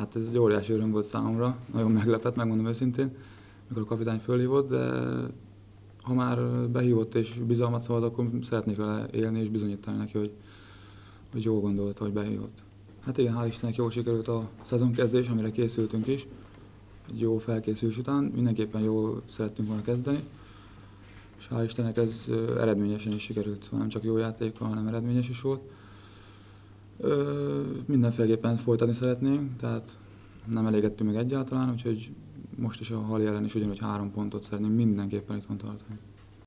Hát ez egy óriási öröm volt számomra, nagyon meglepett, megmondom őszintén, mikor a kapitány fölhívott, de ha már behívott és bizalmat szabad, akkor szeretnék vele élni és bizonyítani neki, hogy, hogy jól gondolta, hogy behívott. Hát igen, hál' Istennek jól sikerült a szezonkezdés, amire készültünk is. Egy jó felkészülés után mindenképpen jól szerettünk volna kezdeni. És hál' Istennek ez eredményesen is sikerült, szóval nem csak jó játékkal, hanem eredményes is volt. Ö, mindenféleképpen folytatni szeretnénk, tehát nem elégettünk meg egyáltalán, úgyhogy most is a Hali ellen is ugyanúgy három pontot szeretném mindenképpen itthon tartani.